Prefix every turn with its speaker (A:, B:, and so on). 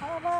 A: nakakaba.